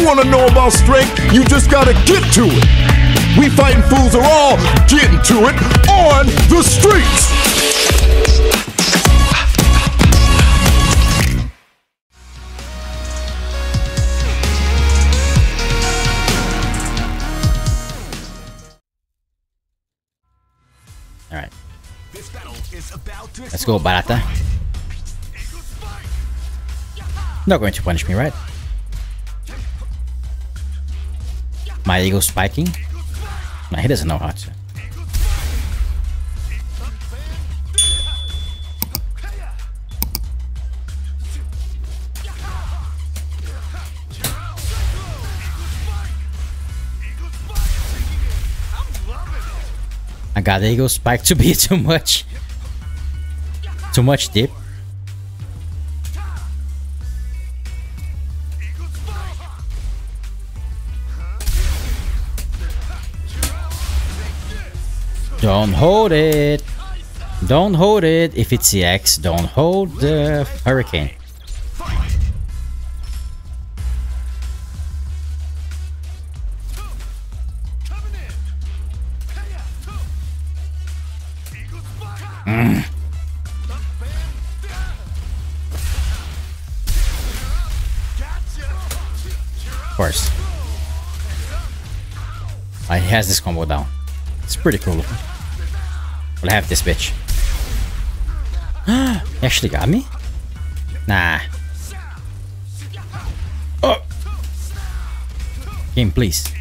you wanna know about strength, you just gotta get to it. We fighting fools are all getting to it on the streets. Alright. Let's go, Barata. Not going to punish me, right? My Eagle Spiking? No, he doesn't know how to. I got Eagle Spike to be too much. Too much dip. Don't hold it. Don't hold it. If it's the X, don't hold the hurricane. Of course. He has this combo down. It's pretty cool. We'll have this bitch. he actually got me? Nah. Oh! Game, please.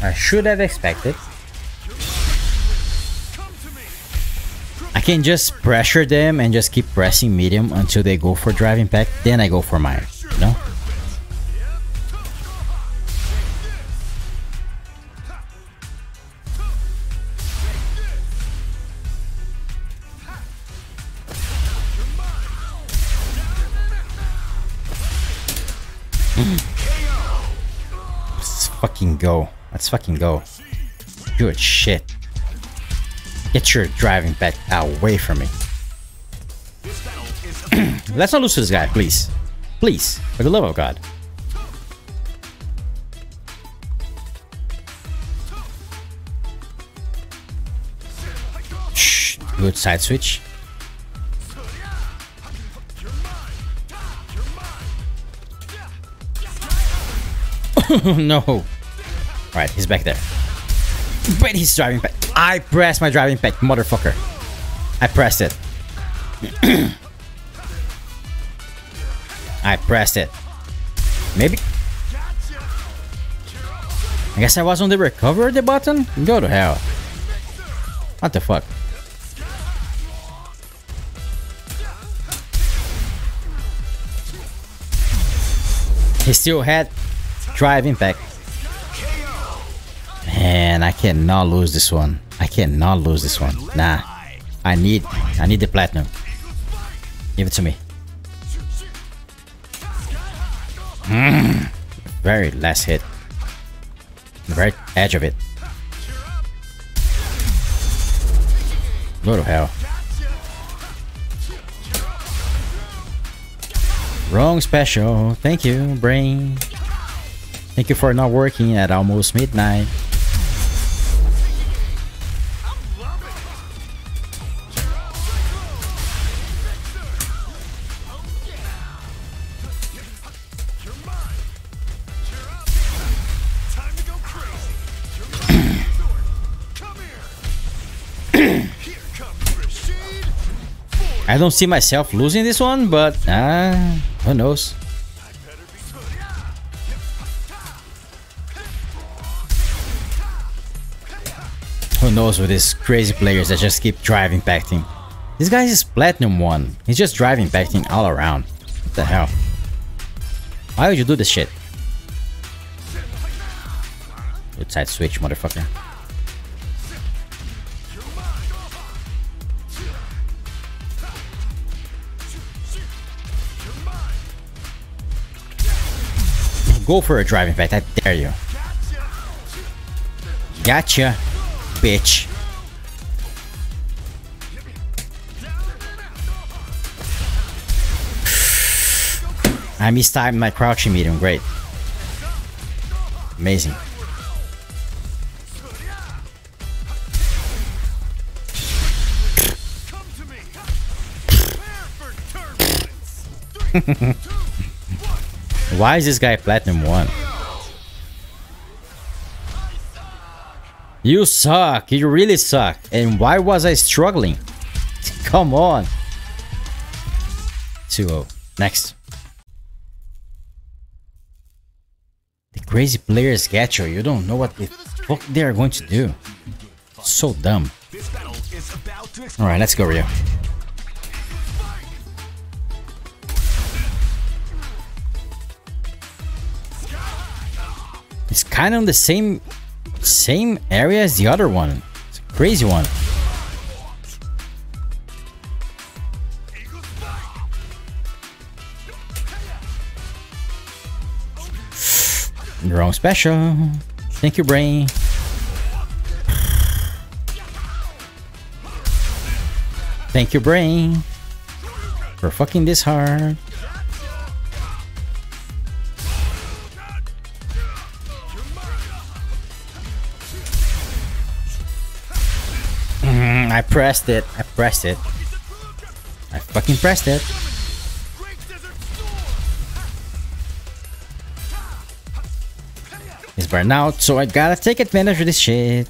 I should have expected. I can just pressure them and just keep pressing medium until they go for driving pack, then I go for mine, you know? Let's fucking go. Let's fucking go. Good shit. Get your driving back away from me. Let's not lose to this guy, please. Please, for the love of God. Shh, good side switch. no. Alright, he's back there. But he's driving back. I pressed my driving pack, motherfucker. I pressed it. I pressed it. Maybe. I guess I was on the recover the button? Go to hell. What the fuck? He still had drive impact. Man, I cannot lose this one. I cannot lose this one. Nah. I need I need the platinum. Give it to me. Mm. Very last hit. Very edge of it. Go to hell. Wrong special. Thank you, brain. Thank you for not working at almost midnight. Don't see myself losing this one, but uh, who knows? Who knows with these crazy players that just keep driving impacting. This guy is platinum one. He's just driving impacting all around. What the hell? Why would you do this shit? Good side switch, motherfucker. Go for a driving impact, I dare you. Gotcha. bitch. I mistimed my crouching medium, great. Amazing. Why is this guy platinum 1? You suck. You really suck. And why was I struggling? Come on. 2-0. Next. The crazy players get you. You don't know what the fuck they are going to do. So dumb. Alright, let's go, Rio. It's kind of in the same same area as the other one. It's a crazy one. Wrong special. Thank you, brain. Thank you, brain. For fucking this hard. I pressed it. I pressed it. I fucking pressed it. He's burned out, so I gotta take advantage of this shit.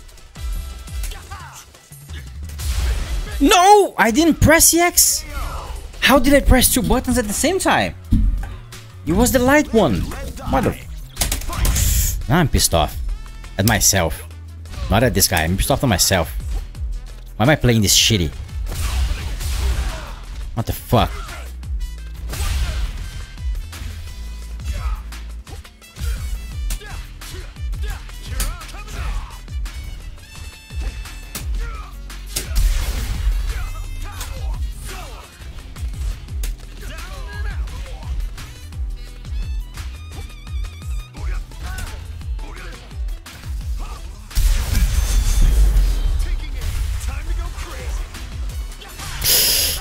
No! I didn't press the X! How did I press two buttons at the same time? It was the light one. Mother... Now I'm pissed off. At myself. Not at this guy, I'm pissed off at myself. Why am I playing this shitty? What the fuck?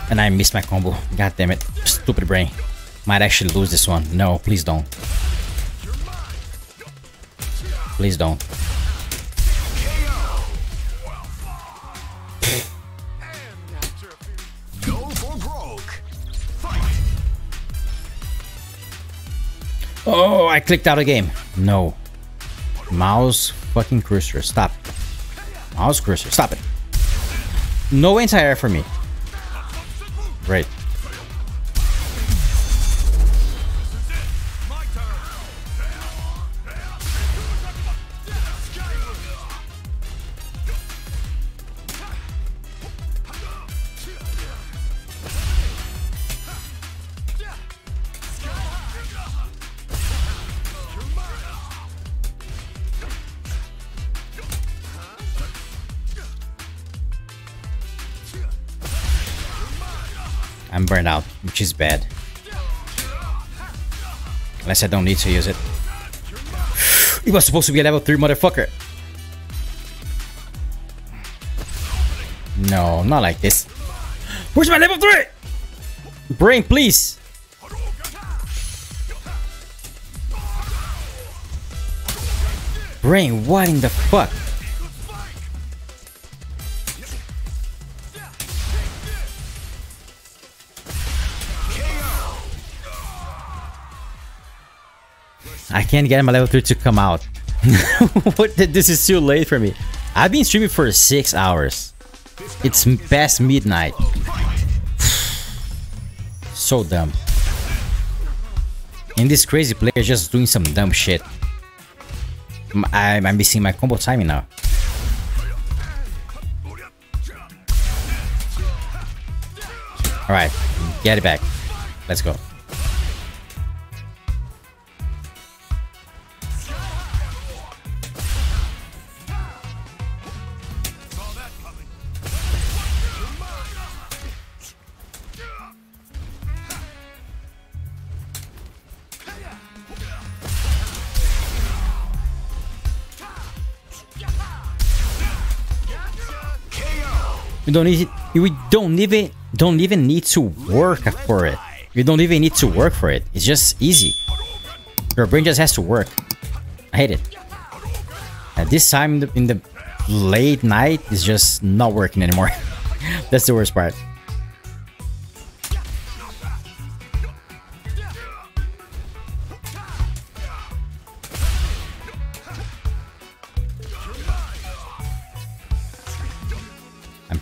And I missed my combo. God damn it. Stupid brain. Might actually lose this one. No, please don't. Please don't. Oh, I clicked out of game. No. Mouse fucking cursor. Stop. Mouse cursor. Stop it. No anti-air for me. Great. I'm burned out, which is bad. Unless I don't need to use it. He was supposed to be a level 3 motherfucker. No, not like this. Where's my level 3? Brain, please. Brain, what in the fuck? Can't get my level 3 to come out. what? This is too late for me. I've been streaming for 6 hours. It's past midnight. so dumb. And this crazy player just doing some dumb shit. I'm, I'm missing my combo timing now. Alright, get it back. Let's go. We don't need we don't even don't even need to work for it. You don't even need to work for it. It's just easy. Your brain just has to work. I hate it. At this time in the, in the late night, it's just not working anymore. That's the worst part.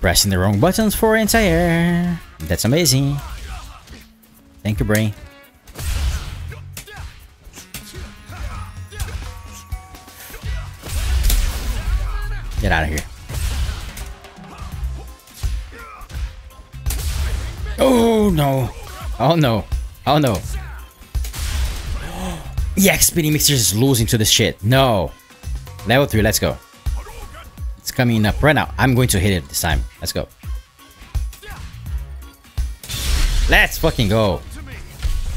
Pressing the wrong buttons for entire. That's amazing. Thank you, brain. Get out of here. Oh no. Oh no. Oh no. Yeah, Spinning Mixer is losing to this shit. No. Level 3, let's go. Coming up right now. I'm going to hit it this time. Let's go. Let's fucking go.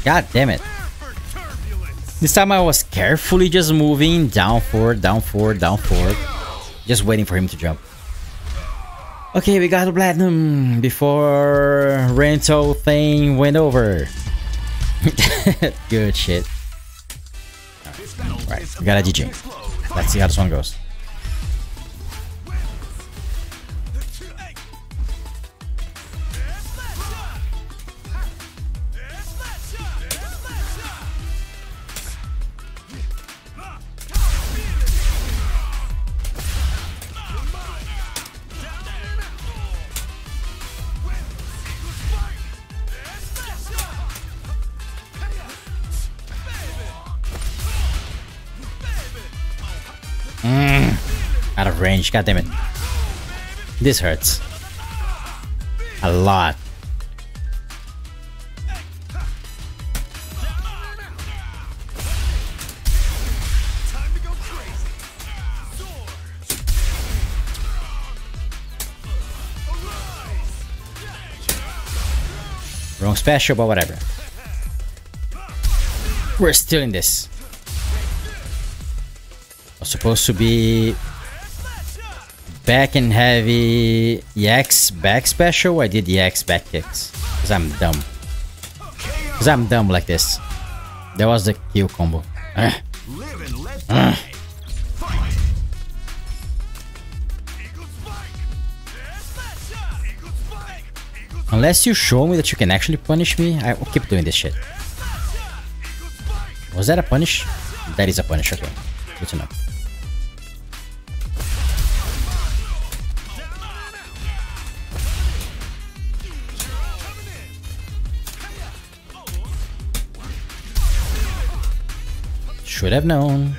God damn it. This time I was carefully just moving down forward, down forward, down forward. Just waiting for him to jump. Okay, we got a platinum before rental thing went over. Good shit. Right, we got a Dee Jay. Let's see how this one goes. Range, god damn it. This hurts. A lot. Wrong special, but whatever. We're still in this. I was supposed to be back and heavy EX back special. I did EX back kicks because I'm dumb. Because I'm dumb like this. That was the kill combo. Unless you show me that you can actually punish me, I will keep doing this shit. Was that a punish? That is a punish, okay. Good to know. Should have known.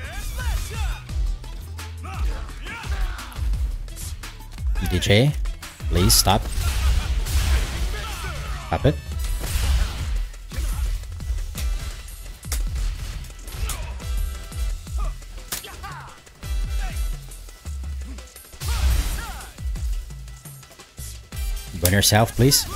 Dee Jay, please stop. Stop it. Burn yourself, please.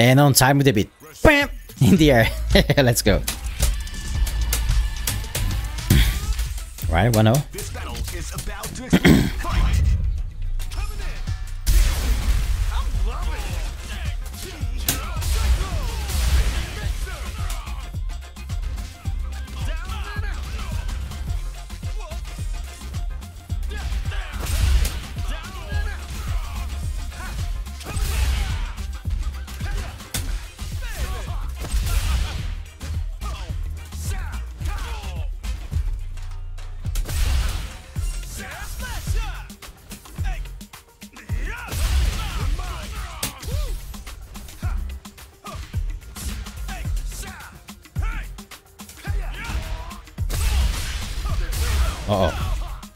And on time with the beat. Bam! In the air. Let's go. Right, 1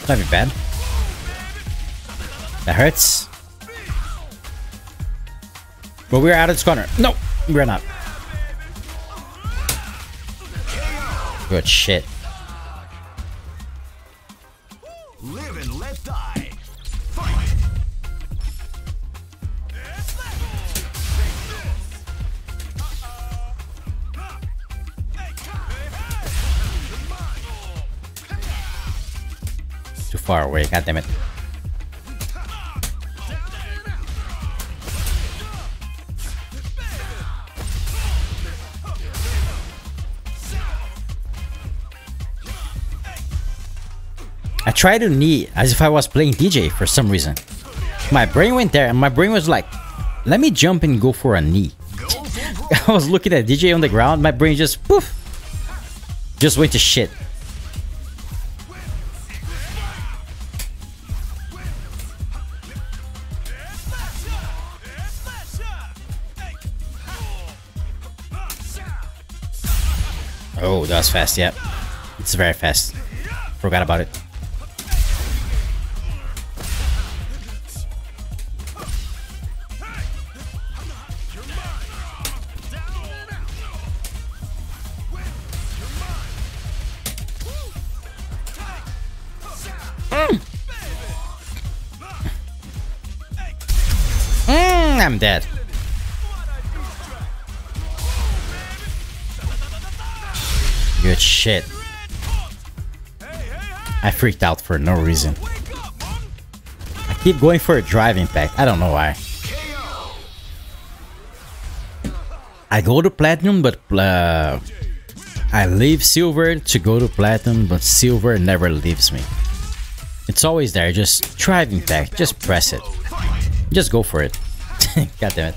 That'd be bad. That hurts. But we're out of this corner. No, we're not. Good shit. Live and let die. Far away. God damn it. I tried to knee as if I was playing Dee Jay for some reason. My brain went there and my brain was like, let me jump and go for a knee. I was looking at Dee Jay on the ground, my brain just poof, just went to shit. Oh, that was fast, yeah. It's very fast. Forgot about it. Mm, I'm dead. Shit. I freaked out for no reason. I keep going for a drive impact. I don't know why. I go to platinum, but uh, I leave silver to go to platinum, but silver never leaves me. It's always there. Just drive impact. Just press it. Just go for it. God damn it.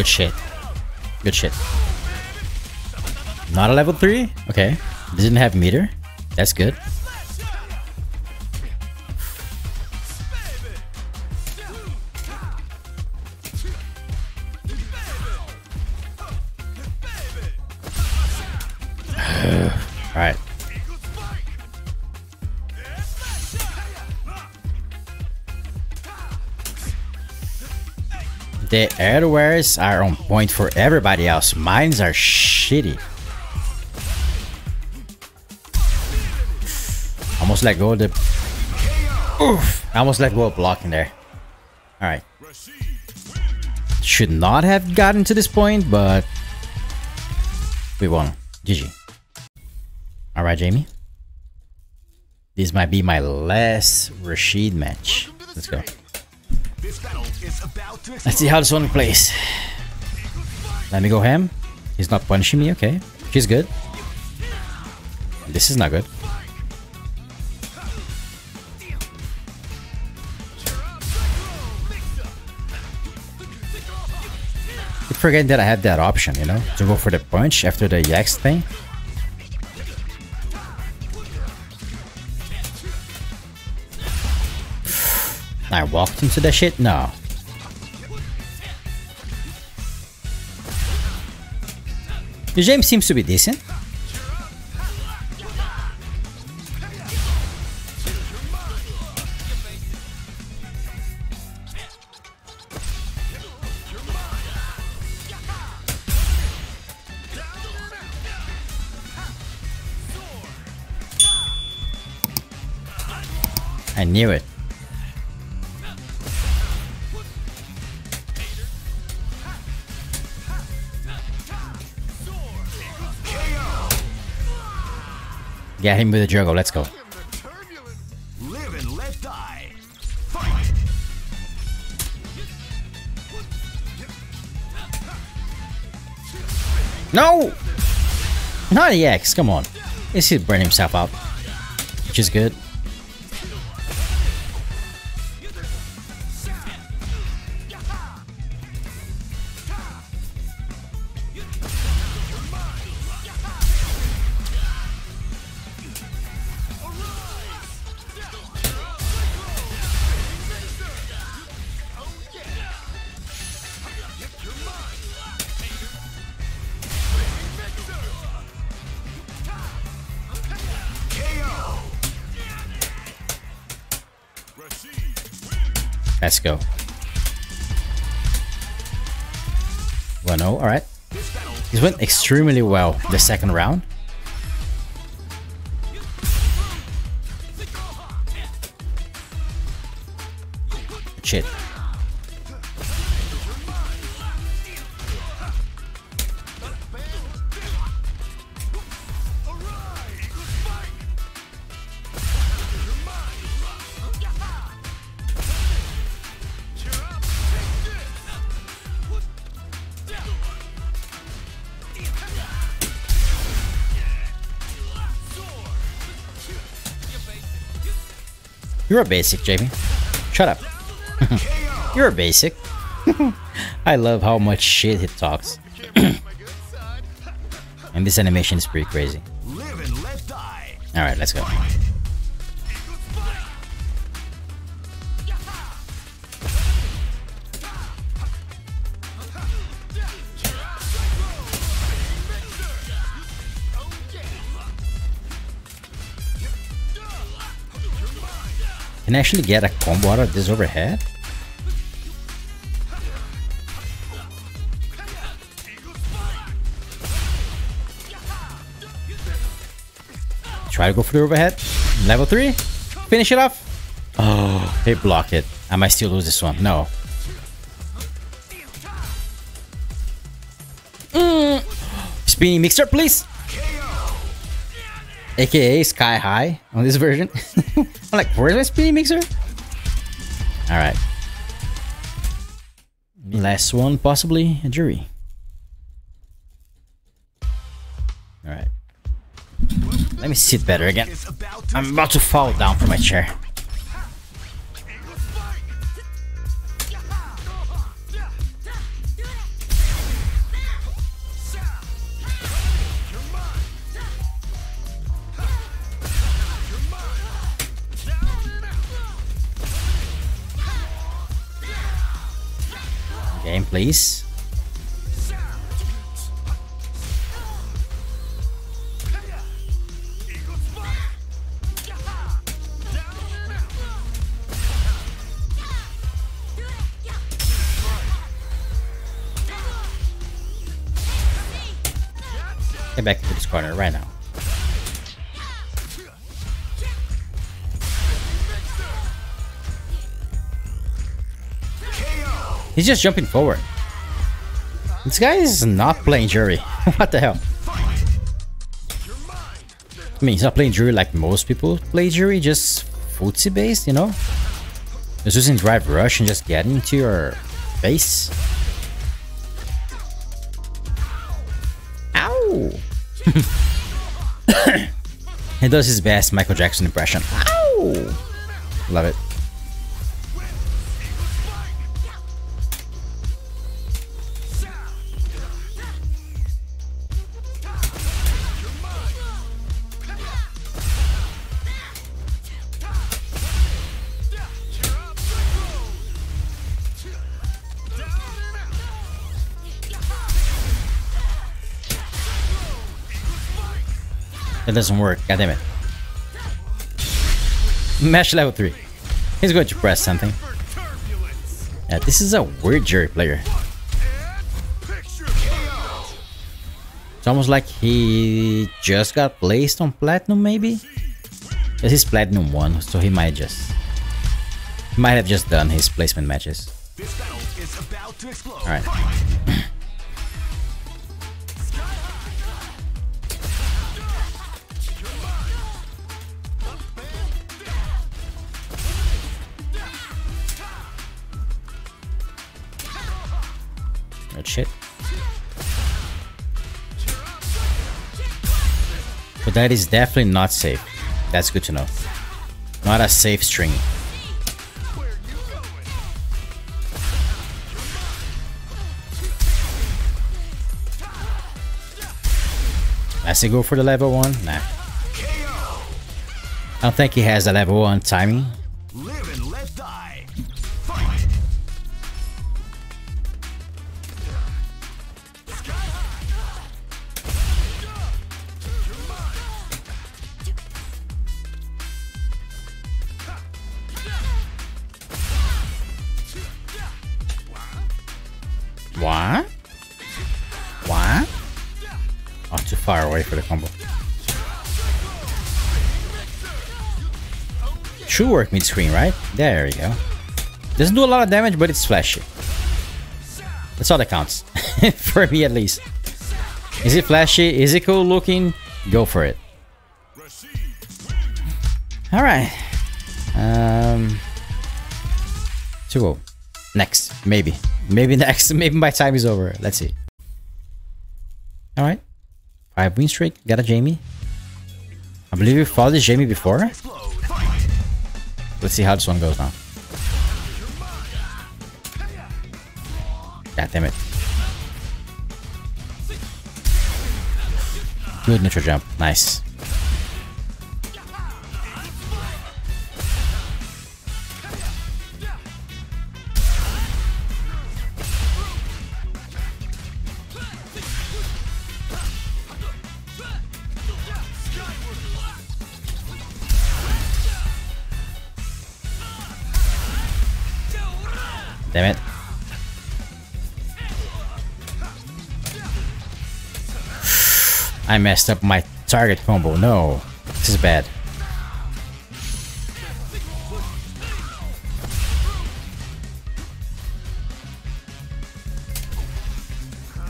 Good shit. Good shit. Not a level 3? Okay. Didn't have meter. That's good. The airwares are on point for everybody else. Mines are shitty. Almost let go of the. Oof! Almost let go of blocking there. Alright. Should not have gotten to this point, but. We won. GG. Alright, Jamie. This might be my last Rashid match. Let's go. Let's see how this one plays. Let me go ham. He's not punishing me, okay. She's good. This is not good. Keep forgetting that I have that option, you know, to go for the punch after the Yax thing. I walked into the shit? No. The game seems to be decent. I knew it. Get him with a juggle, let's go. No! Not the X, come on. Should burn himself out. Which is good. Let's go. Well, no, alright. This went extremely well the second round. You're a basic, Jamie. Shut up. You're a basic. I love how much shit he talks. and this animation is pretty crazy. Live and let die. Alright, let's go. Can I actually get a combo out of this overhead? Try to go for the overhead. Level 3. Finish it off. Oh, they block it. I might still lose this one. No. Mm. Spinny mixer, please. AKA Sky High on this version. I'm like, where's my speed mixer? Alright. Last one, possibly a Juri. Alright. Let me sit better again. I'm about to fall down from my chair. Game. Get back into this corner right now. He's just jumping forward. This guy is not playing Juri. what the hell? I mean, he's not playing Juri like most people play Juri, just footsie based, you know? Just using drive rush and just getting into your face. Ow! he does his best Michael Jackson impression. Ow! Love it. It doesn't work. God damn it. Mesh level 3. He's going to press something. Yeah, this is a weird Juri player. It's almost like he just got placed on platinum, maybe? This is platinum 1, so he might just... Might have just done his placement matches. Alright. But that is definitely not safe. That's good to know. Not a safe string. Let's go for the level 1? Nah. I don't think he has a level 1 timing. Work mid screen, right? There you go. Doesn't do a lot of damage, but it's flashy. That's all that counts. for me at least. Is it flashy? Is it cool looking? Go for it. Alright. Um 2 Next. Maybe. Maybe next. Maybe my time is over. Let's see. Alright. Five win streak. Got a Jamie. I believe we fought this Jamie before. Let's see how this one goes now. God damn it. Good neutral jump. Nice. Damn it. I messed up my target combo. No. This is bad.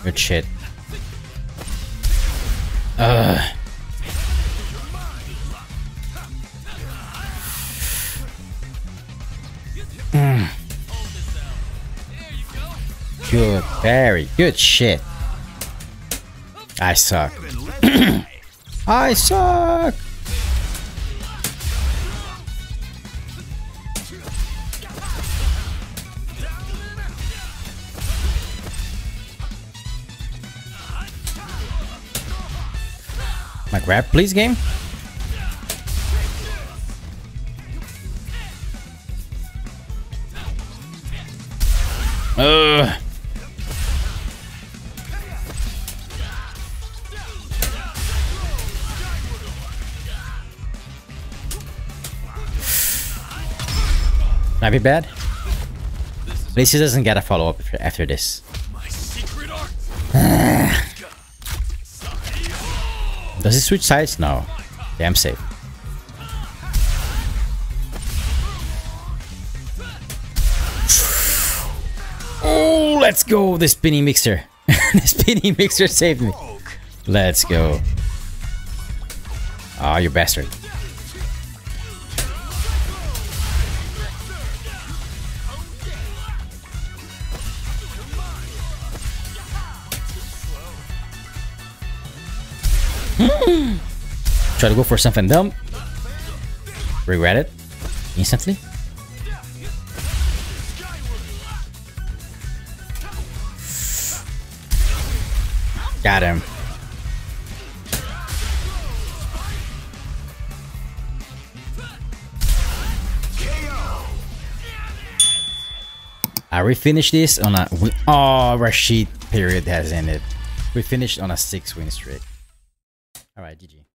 Good shit. Ugh. Very good shit. I suck. I suck. My grab, please, game. Ugh. Might be bad. At least he doesn't get a follow up after this. Does he switch sides? No. Damn safe. Oh, let's go! The spinning mixer. the spinning mixer saved me. Let's go. Ah, you bastard. Try to go for something dumb. Regret it instantly. Got him. I refinish this on a. Oh, Rashid period has ended. We finished on a six win streak. Alright, GG.